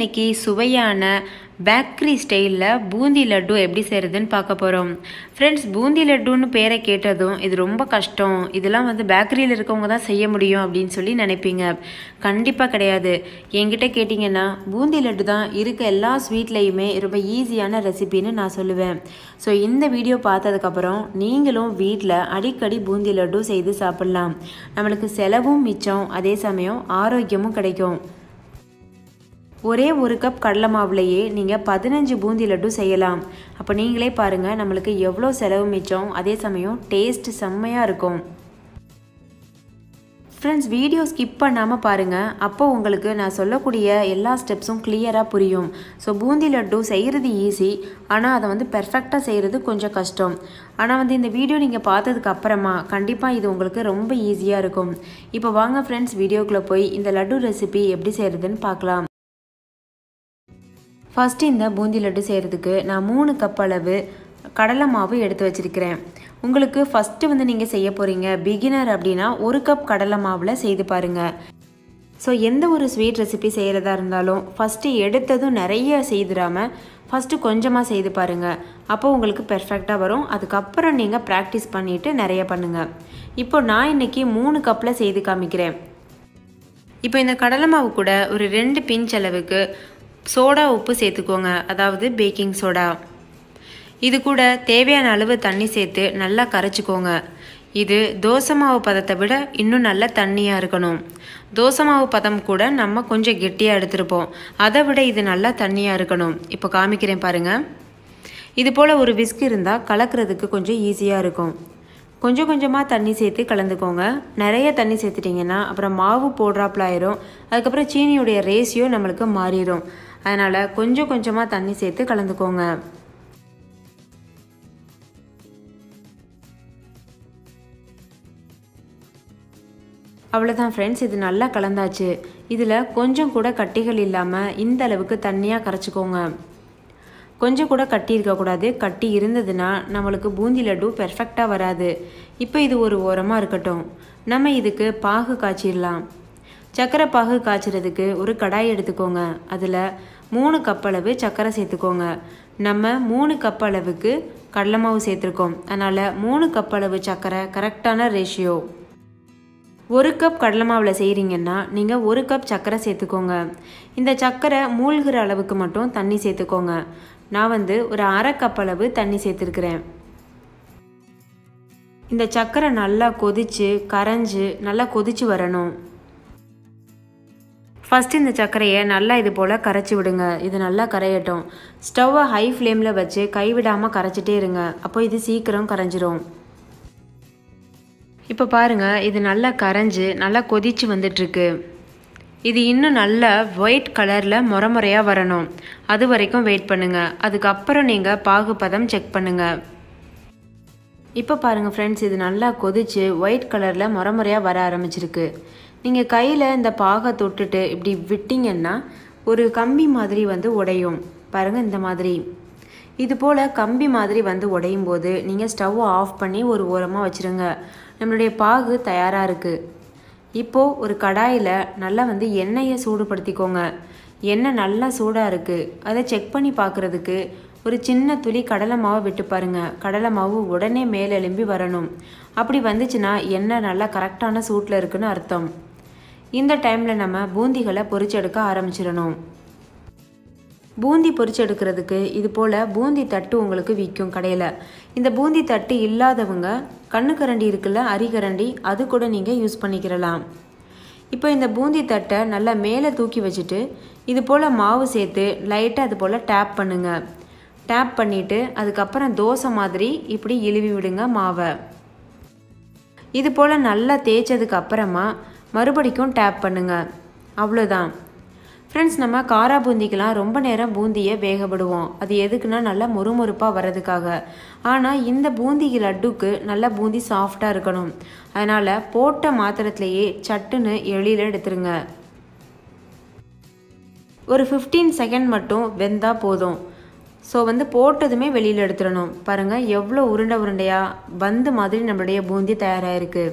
இன்னைக்கு சுவையான பேக்கரி ஸ்டைலில் பூந்தி லட்டு எப்படி செய்கிறதுன்னு பார்க்க போகிறோம் ஃப்ரெண்ட்ஸ் பூந்தி லட்டுன்னு பேரை கேட்டதும் இது ரொம்ப கஷ்டம். இதெல்லாம் வந்து பேக்கரியில் இருக்கவங்க தான் செய்ய முடியும் அப்படின்னு சொல்லி நினைப்பீங்க. கண்டிப்பாக கிடையாது. என்கிட்ட கேட்டிங்கன்னா பூந்தி லட்டு தான் இருக்க எல்லா ஸ்வீட்லேயுமே ரொம்ப ஈஸியான ரெசிபின்னு நான் சொல்லுவேன். ஸோ இந்த வீடியோ பார்த்ததுக்கப்புறம் நீங்களும் வீட்டில் அடிக்கடி பூந்தி லட்டு செய்து சாப்பிட்லாம். நம்மளுக்கு செலவும் மிச்சம் அதே சமயம் ஆரோக்கியமும் கிடைக்கும். ஒரே ஒரு கப் கடலை மாவுலையே நீங்கள் பதினஞ்சு பூந்தி லட்டு செய்யலாம். அப்போ நீங்களே பாருங்கள் நம்மளுக்கு எவ்வளோ செலவு மிச்சம். அதே சமயம் டேஸ்ட் செம்மையாக இருக்கும். ஃப்ரெண்ட்ஸ் வீடியோ ஸ்கிப் பண்ணாமல் பாருங்கள் அப்போ உங்களுக்கு நான் சொல்லக்கூடிய எல்லா ஸ்டெப்ஸும் கிளியராக புரியும். ஸோ பூந்தி லட்டு செய்கிறது ஈஸி ஆனால் அதை வந்து பெர்ஃபெக்டாக செய்கிறது கொஞ்சம் கஷ்டம். ஆனால் வந்து இந்த வீடியோ நீங்கள் பார்த்ததுக்கு அப்புறமா கண்டிப்பாக இது உங்களுக்கு ரொம்ப ஈஸியாக இருக்கும். இப்போ வாங்க ஃப்ரெண்ட்ஸ் வீடியோக்குள்ளே போய் இந்த லட்டு ரெசிபி எப்படி செய்கிறதுன்னு பார்க்கலாம். ஃபஸ்ட்டு இந்த பூந்தி லட்டு செய்கிறதுக்கு நான் மூணு கப் அளவு கடலை மாவு எடுத்து வச்சுருக்கிறேன். உங்களுக்கு ஃபஸ்ட்டு வந்து நீங்கள் செய்ய போகிறீங்க பிகினர் அப்படின்னா ஒரு கப் கடலை மாவில் செய்து பாருங்கள் ஸோ எந்த ஒரு ஸ்வீட் ரெசிபி செய்கிறதா இருந்தாலும் ஃபஸ்ட்டு எடுத்ததும் நிறைய செய்திடாமல் ஃபஸ்ட்டு கொஞ்சமாக செய்து பாருங்கள் அப்போ உங்களுக்கு பெர்ஃபெக்டாக வரும். அதுக்கப்புறம் நீங்கள் ப்ராக்டிஸ் பண்ணிவிட்டு நிறைய பண்ணுங்கள் இப்போ நான் இன்றைக்கி மூணு கப்பில் செய்து காமிக்கிறேன். இப்போ இந்த கடலை மாவு கூட ஒரு ரெண்டு பிஞ்ச் அளவுக்கு சோடா உப்பு சேர்த்துக்கோங்க. அதாவது பேக்கிங் சோடா இது கூட தேவையான அளவு தண்ணி சேர்த்து நல்லா கரைச்சிக்கோங்க. இது தோசை மாவு பதத்தை விட இன்னும் நல்ல தண்ணியாக இருக்கணும். தோசை மாவு பதம் கூட நம்ம கொஞ்சம் கெட்டியாக எடுத்துருப்போம். அதை விட இது நல்லா தண்ணியாக இருக்கணும். இப்போ காமிக்கிறேன் பாருங்கள் இது போல் ஒரு விஸ்க் இருந்தால் கலக்கிறதுக்கு கொஞ்சம் ஈஸியாக இருக்கும். கொஞ்சம் கொஞ்சமாக தண்ணி சேர்த்து கலந்துக்கோங்க. நிறைய தண்ணி சேர்த்துட்டிங்கன்னா அப்புறம் மாவு போடுறாப்புல ஆயிரும். அதுக்கப்புறம் சீனியுடைய ரேஷியோ நம்மளுக்கு மாறிடும் அதனால் கொஞ்சம் கொஞ்சமாக தண்ணி சேர்த்து கலந்துக்கோங்க. அவ்வளோதான் ஃப்ரெண்ட்ஸ் இது நல்லா கலந்தாச்சு. இதில் கொஞ்சம் கூட கட்டிகள் இல்லாமல் இந்த அளவுக்கு தண்ணியாக கரைச்சிக்கோங்க. கொஞ்சம் கூட கட்டி இருக்கக்கூடாது கட்டி இருந்ததுன்னா நம்மளுக்கு பூந்தி லட்டு பெர்ஃபெக்டாக வராது. இப்போ இது ஒரு ஓரமாக இருக்கட்டும். நம்ம இதுக்கு பாகு காய்ச்சிடலாம். சக்கரை பாகு காய்ச்சறதுக்கு ஒரு கடாய் எடுத்துக்கோங்க. அதில் மூணு கப் அளவு சக்கரை சேர்த்துக்கோங்க. நம்ம மூணு கப் அளவுக்கு கடலை மாவு சேர்த்துருக்கோம். அதனால் மூணு கப் அளவு சக்கரை கரெக்டான ரேஷியோ ஒரு கப் கடலை மாவில் செய்கிறீங்கன்னா நீங்கள் ஒரு கப் சக்கரை சேர்த்துக்கோங்க. இந்த சக்கரை மூழ்கிற அளவுக்கு மட்டும் தண்ணி சேர்த்துக்கோங்க. நான் வந்து ஒரு அரை கப் அளவு தண்ணி சேர்த்துருக்குறேன். இந்த சக்கரை நல்லா கொதித்து கரைஞ்சி நல்லா கொதித்து வரணும். ஃபஸ்ட்டு இந்த சர்க்கரையை நல்லா இது போல் கரைச்சி விடுங்க. இது நல்லா கரையட்டும். ஸ்டவ்வை ஹை ஃப்ளேமில் வச்சு கைவிடாமல் கரைச்சிட்டே இருங்க. அப்போ இது சீக்கிரம் கரைஞ்சிரும். இப்போ பாருங்கள் இது நல்லா கரைஞ்சி நல்லா கொதிச்சு வந்துட்டுருக்கு. இது இன்னும் நல்லா ஒயிட் கலரில் முறமுறையாக வரணும். அது வரைக்கும் வெயிட் பண்ணுங்கள் அதுக்கப்புறம் நீங்கள் பாகுபதம் செக் பண்ணுங்கள் இப்போ பாருங்கள் ஃப்ரெண்ட்ஸ் இது நல்லா கொதிச்சு ஒயிட் கலரில் முறமுறையாக வர ஆரம்பிச்சிருக்கு. நீங்கள் கையில் இந்த பாகை தொட்டுட்டு இப்படி விட்டிங்கன்னா ஒரு கம்பி மாதிரி வந்து உடையும். பாருங்கள் இந்த மாதிரி. இது போல் கம்பி மாதிரி வந்து உடையும் போது நீங்கள் ஸ்டவ்வை ஆஃப் பண்ணி ஒரு ஓரமாக வச்சுருங்க. நம்மளுடைய பாகு தயாராக இருக்குது இப்போது ஒரு கடாயில் நல்லா வந்து எண்ணெயை சூடுபடுத்திக்கோங்க. எண்ணெய் நல்லா சூடாக இருக்குது அதை செக் பண்ணி பார்க்குறதுக்கு ஒரு சின்ன துளி கடலை மாவை விட்டு பாருங்கள் கடலை மாவு உடனே மேலே எழும்பி வரணும். அப்படி வந்துச்சுன்னா எண்ணெய் நல்லா கரெக்டான சூட்டில் இருக்குன்னு அர்த்தம். இந்த டைமில் நம்ம பூந்திகளை பொறிச்செடுக்க ஆரம்பிச்சிடணும். பூந்தி பொறிச்செடுக்கிறதுக்கு இது போல் பூந்தி தட்டு உங்களுக்கு விற்கும் கடையில். இந்த பூந்தி தட்டு இல்லாதவங்க கண்ணு கரண்டி இருக்குல்ல அரிகரண்டி அது கூட நீங்கள் யூஸ் பண்ணிக்கிறலாம் இப்போ இந்த பூந்தி தட்டை நல்லா மேலே தூக்கி வச்சுட்டு இது போல் மாவு சேர்த்து லைட்டாக அது போல் டேப் பண்ணுங்கள் டேப் பண்ணிவிட்டு அதுக்கப்புறம் தோசை மாதிரி இப்படி இழுவி விடுங்க மாவை. இது போல் நல்லா தேய்ச்சதுக்கு அப்புறமா மறுபடிக்கும் டேப் பண்ணுங்கள் அவ்வளோதான் ஃப்ரெண்ட்ஸ் நம்ம காரா பூந்திக்கெலாம் ரொம்ப நேரம் பூந்தியை வேகப்படுவோம். அது எதுக்குன்னா நல்லா மொறுமொறுப்பாக வர்றதுக்காக. ஆனால் இந்த பூந்தி லட்டுக்கு நல்லா பூந்தி சாஃப்டாக இருக்கணும். அதனால் போட்ட மாத்திரத்துலேயே சட்டுன்னு எளியில் எடுத்துருங்க. ஒரு ஃபிஃப்டீன் செகண்ட் மட்டும் வெந்தால் போதும். ஸோ வந்து போட்டதுமே வெளியில் எடுத்துடணும். பாருங்கள் எவ்வளோ உருண்டை உருண்டையாக பந்து மாதிரி நம்மளுடைய பூந்தி தயாராகிருக்கு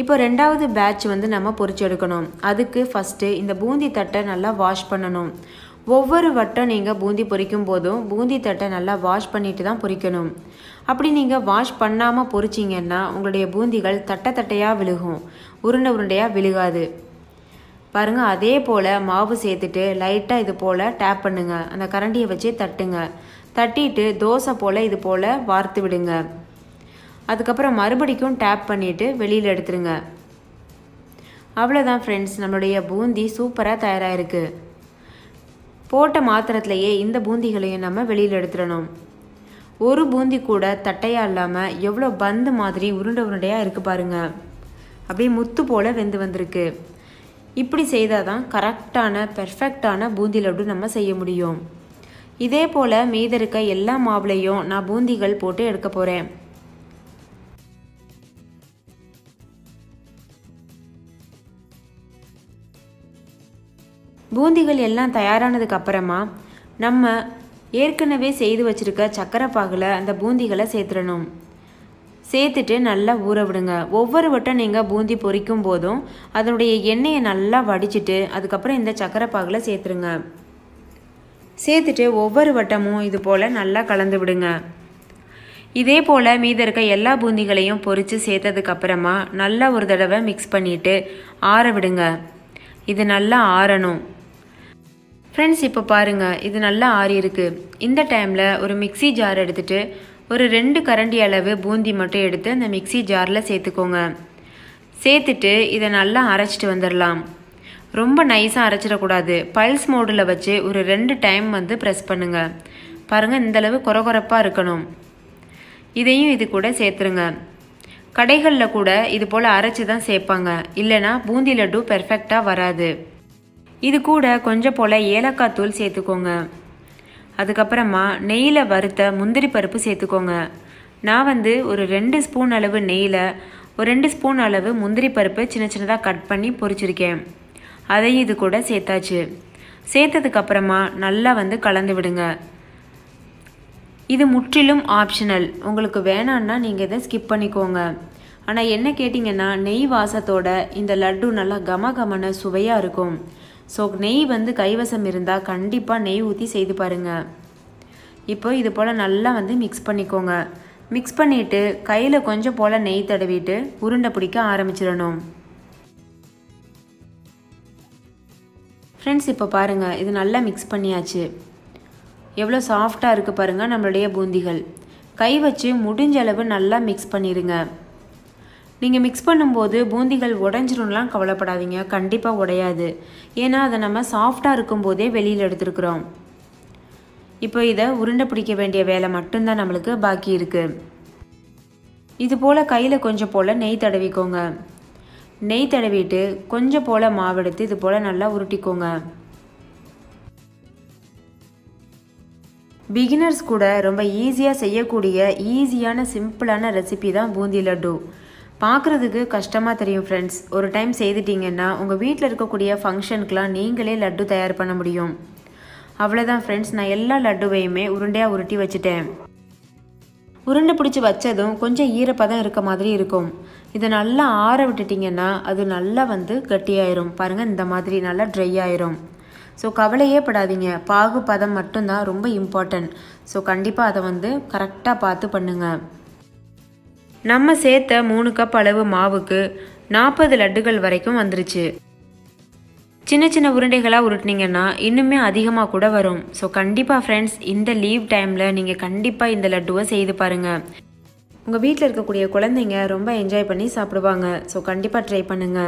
இப்போ ரெண்டாவது பேட்ச் வந்து நம்ம பொரிச்சு எடுக்கணும் அதுக்கு ஃபஸ்ட்டு இந்த பூந்தி தட்டை நல்லா வாஷ் பண்ணணும். ஒவ்வொரு வட்டம் நீங்கள் பூந்தி பொரிக்கும் போதும் பூந்தி தட்டை நல்லா வாஷ் பண்ணிட்டு தான் பொரிக்கணும் அப்படி நீங்கள் வாஷ் பண்ணாமல் பொரிச்சிங்கன்னா உங்களுடைய பூந்திகள் தட்டை தட்டையாக விழுகும். உருண்டை உருண்டையாக விழுகாது. பாருங்கள் அதே போல் மாவு சேர்த்துட்டு லைட்டாக இது போல் டேப் பண்ணுங்கள் அந்த கரண்டியை வச்சு தட்டுங்க. தட்டிட்டு தோசை போல் இது போல் வார்த்து விடுங்க. அதுக்கப்புறம் மறுபடிக்கும் டேப் பண்ணிவிட்டு வெளியில் எடுத்துருங்க. அவ்வளோதான் ஃப்ரெண்ட்ஸ் நம்மளுடைய பூந்தி சூப்பராக தயாராகிருக்கு போட்ட மாத்திரத்திலேயே இந்த பூந்திகளையும் நம்ம வெளியில் எடுத்துடணும். ஒரு பூந்தி கூட தட்டையாக இல்லாமல் எவ்வளோ பந்து மாதிரி உருண்டை உருண்டையாக இருக்குது பாருங்கள் அப்படியே முத்து போல் வெந்து வந்திருக்கு. இப்படி செய்தால் தான் கரெக்டான பெர்ஃபெக்டான பூந்தி லட்டு நம்ம செய்ய முடியும். இதே போல் மீத இருக்க எல்லா மாவுலையும் நான் பூந்திகள் போட்டு எடுக்க போகிறேன் பூந்திகள் எல்லாம் தயாரானதுக்கு அப்புறமா நம்ம ஏற்கனவே செய்து வச்சுருக்க சக்கரை பாகில் அந்த பூந்திகளை சேர்த்துடணும். சேர்த்துட்டு நல்லா ஊற விடுங்க. ஒவ்வொரு வட்டம் நீங்கள் பூந்தி பொரிக்கும் போதும் அதனுடைய எண்ணெயை நல்லா வடிச்சிட்டு அதுக்கப்புறம் இந்த சக்கரை பாகில் சேர்த்துருங்க. சேர்த்துட்டு ஒவ்வொரு வட்டமும் இது போல் நல்லா கலந்து விடுங்க. இதே போல் மீத இருக்க எல்லா பூந்திகளையும் பொரித்து சேர்த்ததுக்கு அப்புறமா நல்லா ஒரு தடவை மிக்ஸ் பண்ணிவிட்டு ஆற விடுங்க. இது நல்லா ஆறணும். ஃப்ரெண்ட்ஸ் இப்போ பாருங்கள் இது நல்லா ஆறி இருக்குது இந்த டைமில் ஒரு மிக்ஸி ஜார் எடுத்துகிட்டு ஒரு ரெண்டு கரண்டி அளவு பூந்தி மட்டும் எடுத்து அந்த மிக்ஸி ஜாரில் சேர்த்துக்கோங்க. சேர்த்துட்டு இதை நல்லா அரைச்சிட்டு வந்துடலாம் ரொம்ப நைஸாக அரைச்சிடக்கூடாது. பல்ஸ் மோடில் வச்சு ஒரு ரெண்டு டைம் வந்து ப்ரெஸ் பண்ணுங்கள் பாருங்கள் இந்தளவு குறகுறப்பாக இருக்கணும். இதையும் இது கூட சேர்த்துருங்க. கடைகளில் கூட இது போல் அரைச்சி தான் சேர்ப்பாங்க. இல்லைனா பூந்தி லட்டு பெர்ஃபெக்டாக வராது. இது கூட கொஞ்சம் போல் ஏலக்காய் தூள் சேர்த்துக்கோங்க. அதுக்கப்புறமா நெய்யில் வறுத்த முந்திரி பருப்பு சேர்த்துக்கோங்க. நான் வந்து ஒரு ரெண்டு ஸ்பூன் அளவு நெய்யில் ஒரு ரெண்டு ஸ்பூன் அளவு முந்திரி பருப்பு சின்ன சின்னதாக கட் பண்ணி பொரிச்சிருக்கேன். அதையும் இது கூட சேர்த்தாச்சு. சேர்த்ததுக்கப்புறமா நல்லா வந்து கலந்து விடுங்க. இது முற்றிலும் ஆப்ஷனல் உங்களுக்கு வேணான்னா நீங்கள் இதை ஸ்கிப் பண்ணிக்கோங்க. ஆனால் என்ன கேட்டிங்கன்னா நெய் வாசத்தோட இந்த லட்டு நல்லா கம கமன சுவையாக இருக்கும். ஸோ நெய் வந்து கைவசம் இருந்தால் கண்டிப்பாக நெய் ஊற்றி செய்து பாருங்கள் இப்போ இது போல் நல்லா வந்து மிக்ஸ் பண்ணிக்கோங்க. மிக்ஸ் பண்ணிவிட்டு கையில் கொஞ்சம் போல் நெய் தடவிட்டு உருண்டை பிடிக்க ஆரம்பிச்சிடணும். ஃப்ரெண்ட்ஸ் இப்போ பாருங்கள் இது நல்லா மிக்ஸ் பண்ணியாச்சு. எவ்வளோ சாஃப்டாக இருக்குது பாருங்கள் நம்மளுடைய பூந்திகள். கை வச்சு முடிஞ்ச அளவு நல்லா மிக்ஸ் பண்ணிடுங்க நீங்கள் மிக்ஸ் பண்ணும்போது பூந்திகள் உடஞ்சிரும்லாம் கவலைப்படாதீங்க. கண்டிப்பாக உடையாது. ஏன்னா அதை நம்ம சாஃப்டாக இருக்கும்போதே வெளியில் எடுத்துருக்குறோம். இப்போ இதை உருண்டை பிடிக்க வேண்டிய வேலை மட்டும்தான் நம்மளுக்கு பாக்கி இருக்குது இது போல் கையில் கொஞ்சம் போல் நெய் தடவிக்கோங்க. நெய் தடவிட்டு கொஞ்சம் போல் மாவெடுத்து இது போல் நல்லா உருட்டிக்கோங்க. பிகினர்ஸ் கூட ரொம்ப ஈஸியாக செய்யக்கூடிய ஈஸியான சிம்பிளான ரெசிபி தான் பூந்தி லட்டு. பார்க்குறதுக்கு கஷ்டமாக தெரியும் ஃப்ரெண்ட்ஸ் ஒரு டைம் செய்துட்டிங்கன்னா உங்கள் வீட்டில் இருக்கக்கூடிய ஃபங்க்ஷனுக்கெலாம் நீங்களே லட்டு தயார் பண்ண முடியும். அவ்வளோதான் ஃப்ரெண்ட்ஸ் நான் எல்லா லட்டுவையுமே உருண்டையாக உருட்டி வச்சுட்டேன். உருண்டை பிடிச்சி வச்சதும் கொஞ்சம் ஈரப்பதம் இருக்க மாதிரி இருக்கும். இதை நல்லா ஆற விட்டுட்டிங்கன்னா அது நல்லா வந்து கட்டியாயிரும். பாருங்கள் இந்த மாதிரி நல்லா ட்ரை ஆயிரும். ஸோ கவலையே படாதீங்க. பாகு பதம் மட்டும்தான் ரொம்ப இம்பார்ட்டன்ட் ஸோ கண்டிப்பாக அதை வந்து கரெக்டாக பார்த்து பண்ணுங்கள் நம்ம சேர்த்த மூணு கப் அளவு மாவுக்கு நாற்பது லட்டுகள் வரைக்கும் வந்துருச்சு. சின்ன சின்ன உருண்டைகளாக உருட்டினீங்கன்னா இன்னுமே அதிகமாக கூட வரும். ஸோ கண்டிப்பாக ஃப்ரெண்ட்ஸ் இந்த லீவ் டைமில் நீங்கள் கண்டிப்பாக இந்த லட்டுவை செய்து பாருங்கள் உங்கள் வீட்டில் இருக்கக்கூடிய குழந்தைங்க ரொம்ப என்ஜாய் பண்ணி சாப்பிடுவாங்க. ஸோ கண்டிப்பாக ட்ரை பண்ணுங்கள்